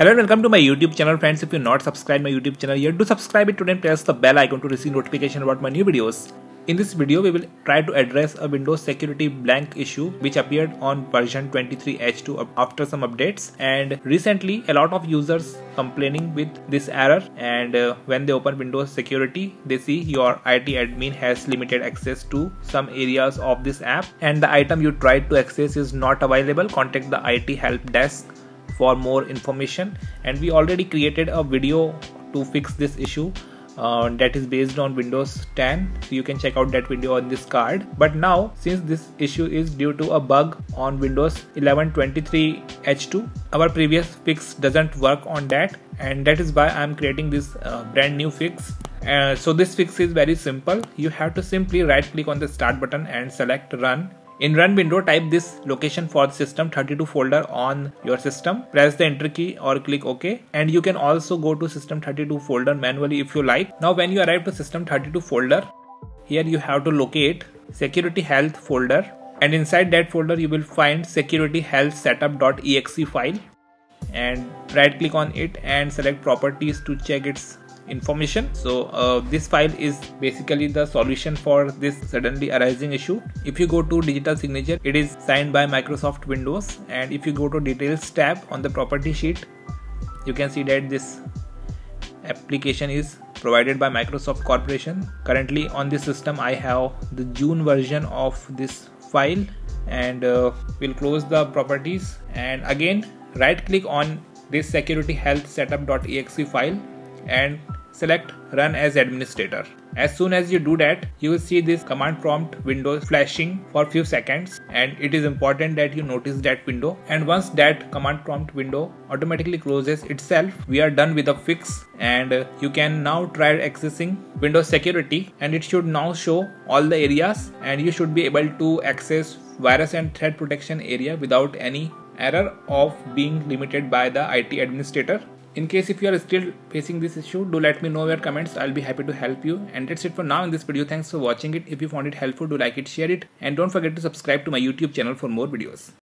Hello and welcome to my YouTube channel friends. If you're not subscribed my YouTube channel yet, do subscribe it today and press the bell icon to receive notification about my new videos. In this video, we will try to address a Windows security blank issue which appeared on version 23H2 after some updates and recently a lot of users complaining with this error and uh, when they open Windows security they see your IT admin has limited access to some areas of this app and the item you tried to access is not available contact the IT help desk for more information. And we already created a video to fix this issue uh, that is based on Windows 10 so you can check out that video on this card. But now since this issue is due to a bug on Windows 11 23 H2 our previous fix doesn't work on that. And that is why I'm creating this uh, brand new fix. Uh, so this fix is very simple. You have to simply right click on the start button and select run in run window, type this location for the system32 folder on your system. Press the enter key or click OK. And you can also go to system32 folder manually if you like. Now when you arrive to system32 folder, here you have to locate security health folder and inside that folder you will find security health setup.exe file and right click on it and select properties to check its information. So uh, this file is basically the solution for this suddenly arising issue. If you go to digital signature it is signed by microsoft windows. And if you go to details tab on the property sheet you can see that this application is provided by microsoft corporation. Currently on this system i have the june version of this file. And uh, we'll close the properties. And again right click on this security health setup.exe file and select run as administrator. As soon as you do that, you will see this command prompt window flashing for few seconds and it is important that you notice that window and once that command prompt window automatically closes itself, we are done with the fix and you can now try accessing Windows security and it should now show all the areas and you should be able to access virus and threat protection area without any error of being limited by the IT administrator in case if you are still facing this issue do let me know your comments. I'll be happy to help you. And that's it for now in this video. Thanks for watching it. If you found it helpful do like it share it. And don't forget to subscribe to my youtube channel for more videos